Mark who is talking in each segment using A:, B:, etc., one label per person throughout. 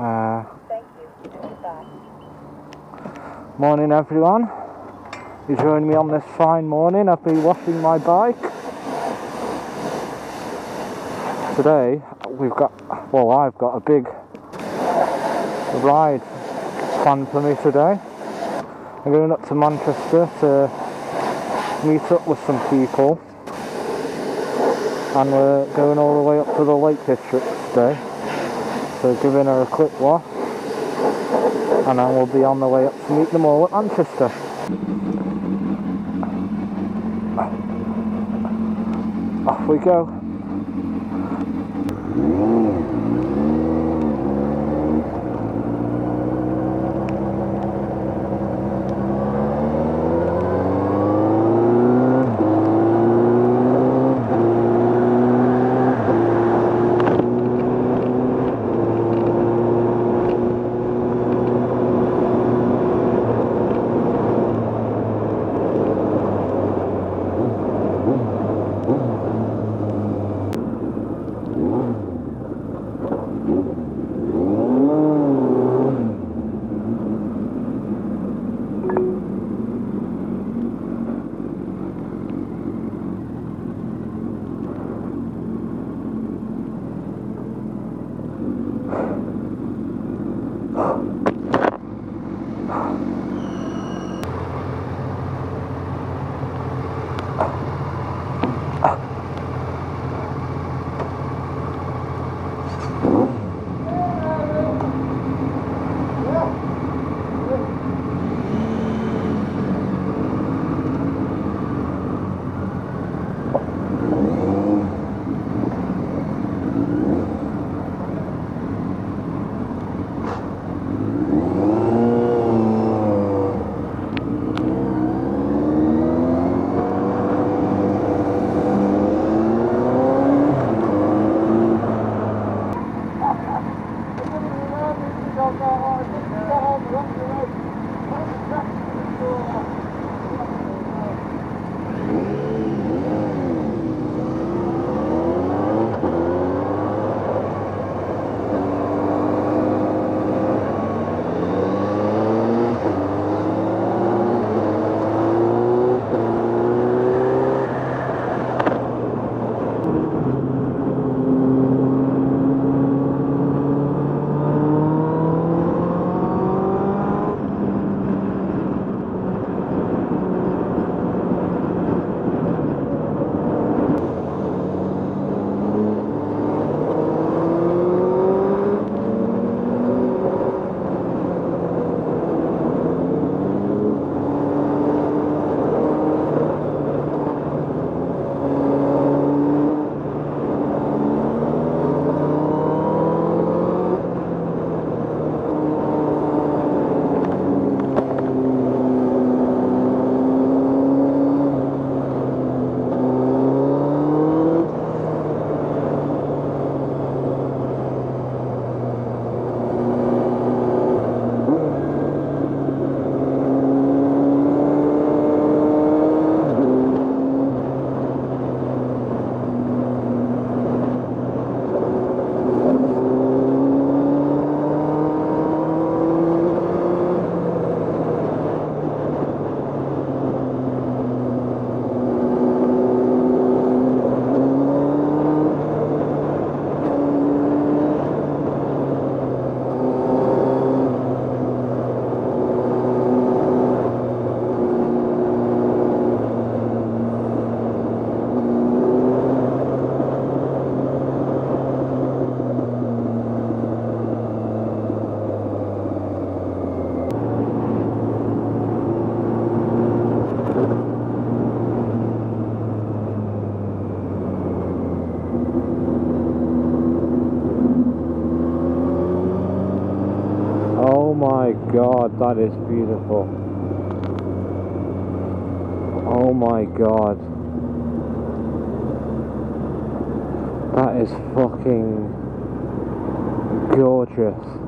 A: Goodbye.
B: morning everyone. You join me on this fine morning. I've been washing my bike. Today we've got, well I've got a big ride planned for me today. I'm going up to Manchester to meet up with some people and we're going all the way up to the Lake District today. So giving her a quick wash and then we'll be on the way up to meet them all at Manchester. Off we go. My god, that is beautiful. Oh my god. That is fucking gorgeous.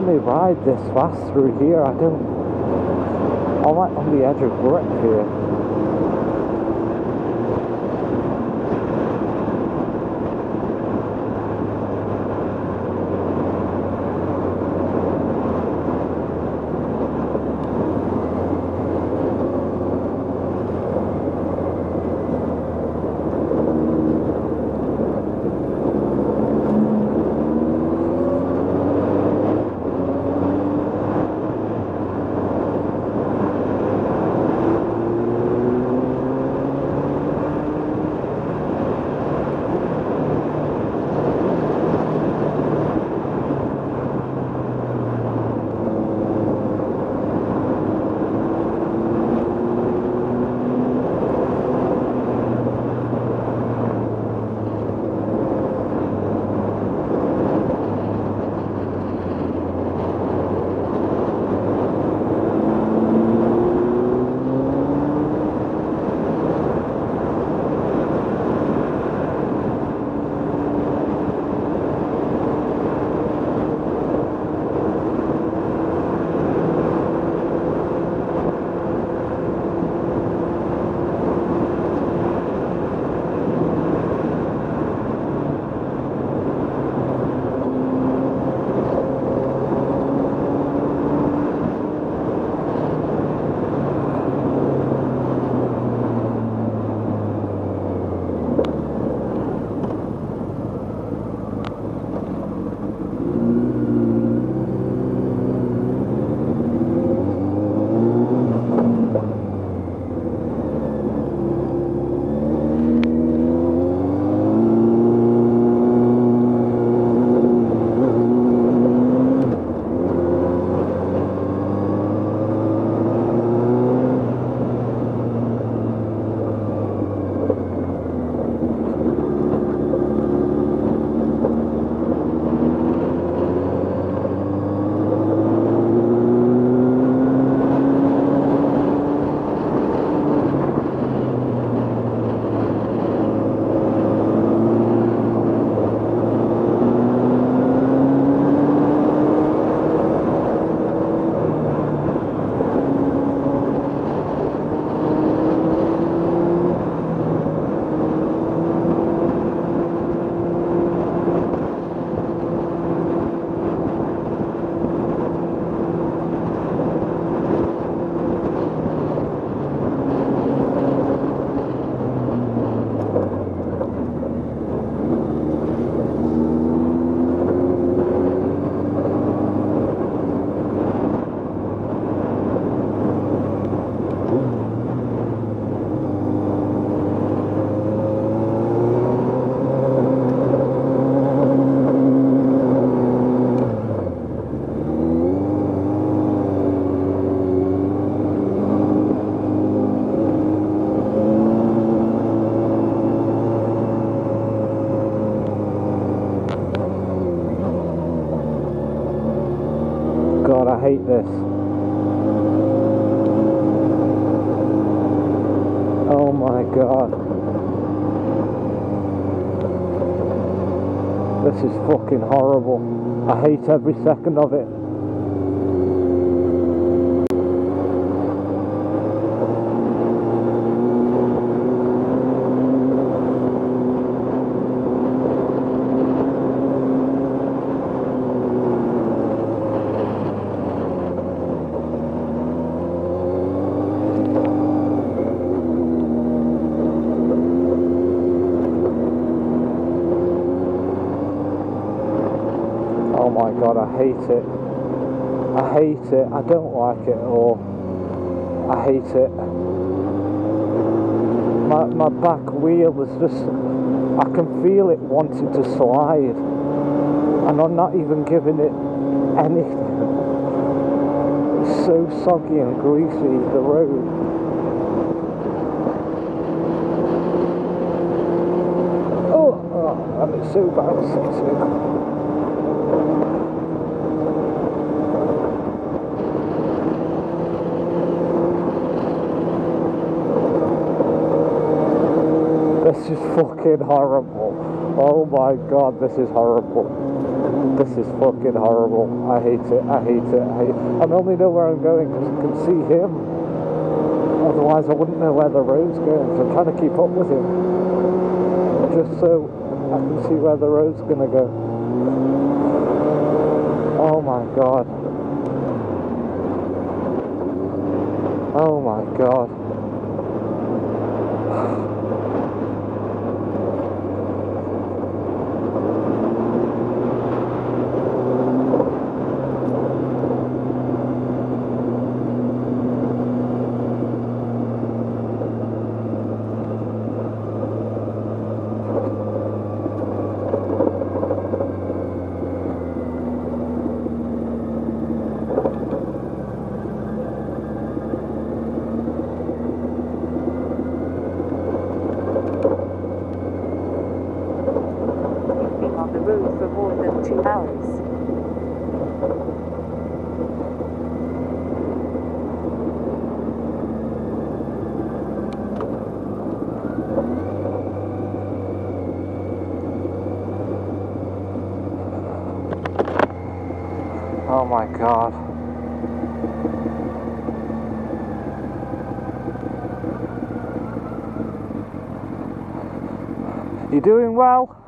B: Can they ride this fast through here? I don't. I'm like on the edge of grip here. Fucking horrible. I hate every second of it. Oh my god, I hate it. I hate it. I don't like it at all. I hate it. My, my back wheel is just, I can feel it wanting to slide. And I'm not even giving it anything. It's so soggy and greasy, the road. Oh, oh and it's so bouncy too. Is fucking horrible. Oh my god, this is horrible. This is fucking horrible. I hate it. I hate it. I, hate it. I only know where I'm going because I can see him. Otherwise, I wouldn't know where the road's going. So I'm trying to keep up with him, just so I can see where the road's gonna go. Oh my god. Oh my god.
A: You've been on the road for more than two hours.
B: Oh my god. You doing well?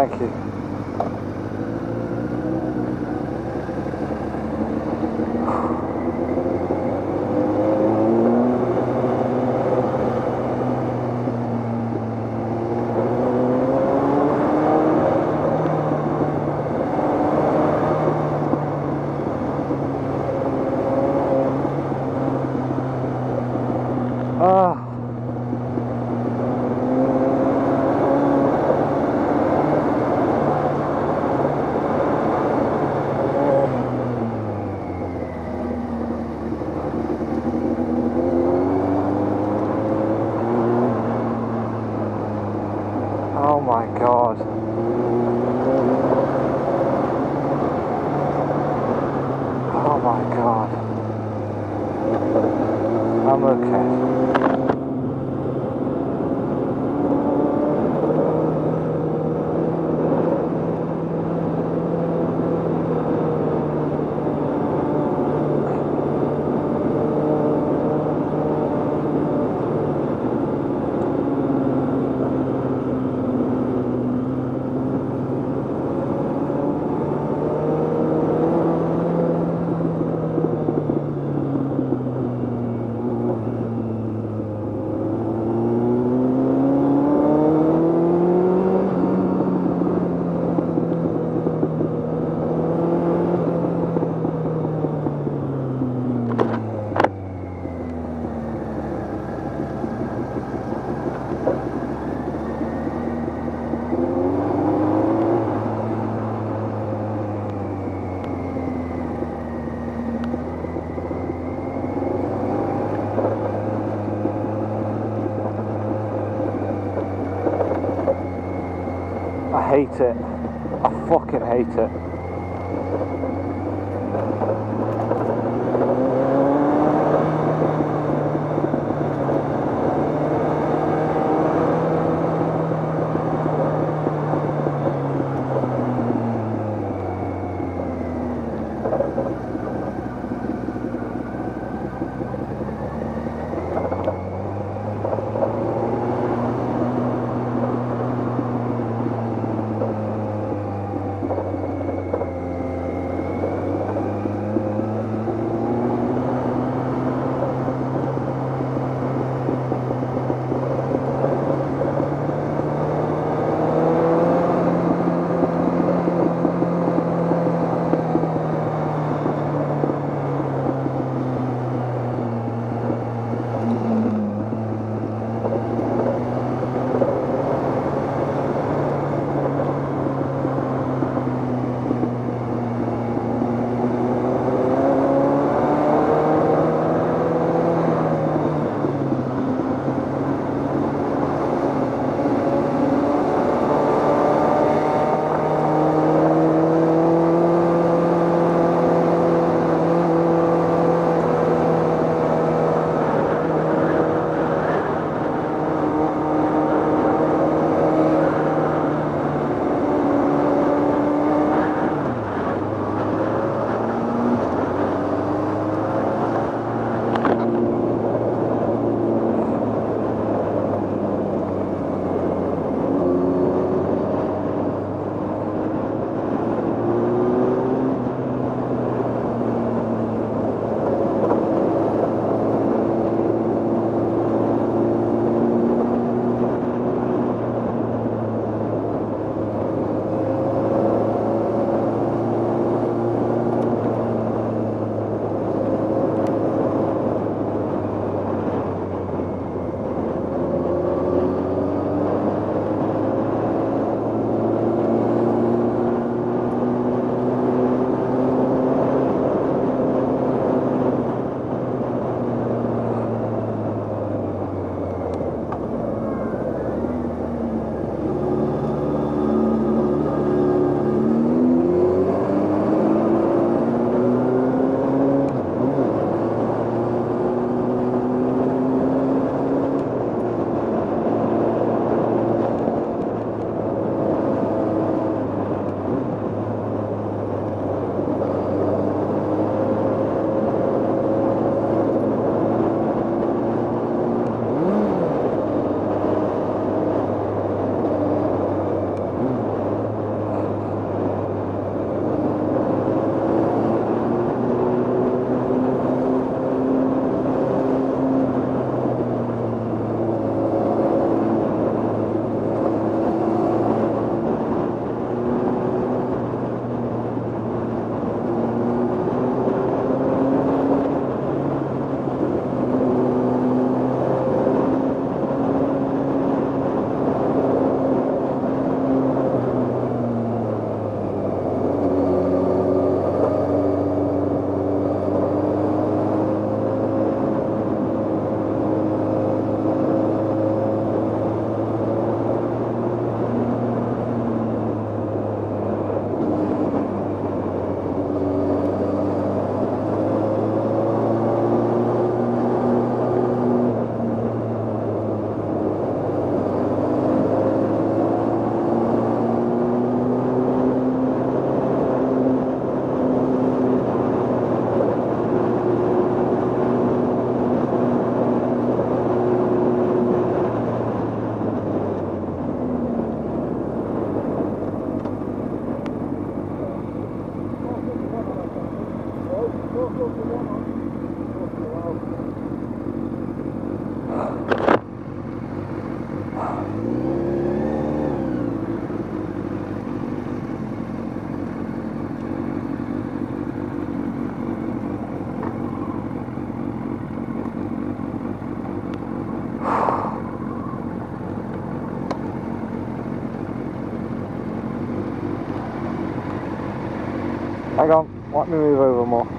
B: Thank you. Ah. Oh my god. Oh my god. I'm okay. I hate it. I fucking hate it. Me move over more.